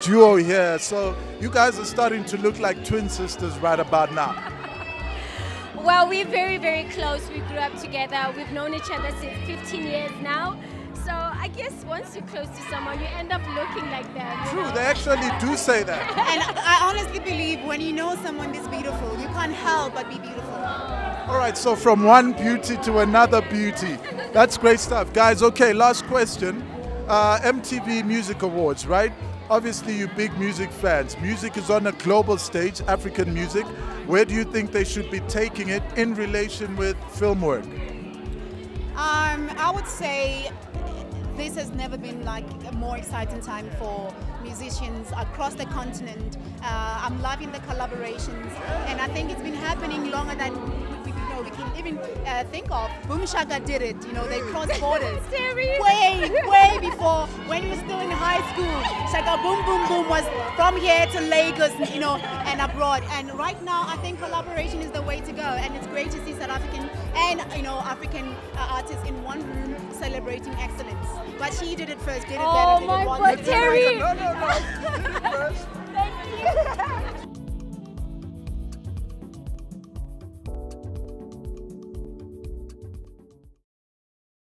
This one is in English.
duo here. So you guys are starting to look like twin sisters right about now. Well, we're very, very close. We grew up together. We've known each other since 15 years now. So I guess once you're close to someone, you end up looking like them. True, know? they actually do say that. And I honestly believe when you know someone is beautiful, you can't help but be beautiful. All right, so from one beauty to another beauty. That's great stuff. Guys, okay, last question. Uh, MTV Music Awards, right? Obviously, you big music fans. Music is on a global stage, African music. Where do you think they should be taking it in relation with film work? Um, I would say this has never been like a more exciting time for musicians across the continent. Uh, I'm loving the collaborations, and I think it's been happening longer than we, we, you know, we can even uh, think of. Boom Shaka did it. You know, they crossed borders Serious? way, way before when he was still in high school. Shaka Boom Boom Boom was from here to Lagos, you know, and abroad. And right now, I think collaboration is the way to go, and it's great to see South African and you know African uh, artists in one room celebrating excellence. But she did it first, did it Oh better. did my it one, God, Terry! right. No, no, no. Thank you.